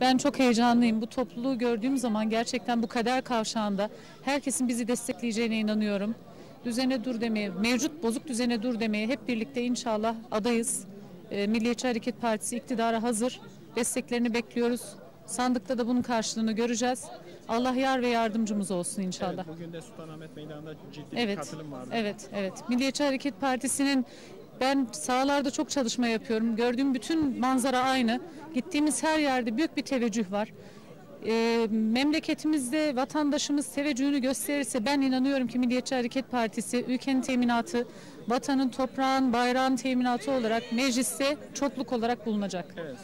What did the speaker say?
ben çok heyecanlıyım. Bu topluluğu gördüğüm zaman gerçekten bu kader kavşağında herkesin bizi destekleyeceğine inanıyorum. Düzene dur demeye, mevcut bozuk düzene dur demeye hep birlikte inşallah adayız. Ee, Milliyetçi Hareket Partisi iktidara hazır. Desteklerini bekliyoruz. Sandıkta da bunun karşılığını göreceğiz. Allah yar ve yardımcımız olsun inşallah. Evet, bugün de Sultanahmet Meydanı'nda ciddi bir Evet, katılım vardı. evet, evet. Milliyetçi Hareket Partisi'nin ben sahalarda çok çalışma yapıyorum. Gördüğüm bütün manzara aynı. Gittiğimiz her yerde büyük bir teveccüh var. Ee, memleketimizde vatandaşımız teveccühünü gösterirse ben inanıyorum ki Milliyetçi Hareket Partisi ülkenin teminatı, vatanın, toprağın, bayrağın teminatı olarak mecliste çokluk olarak bulunacak. Evet.